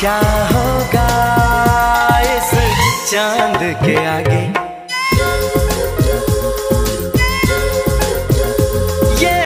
क्या होगा इस चाँद के आगे?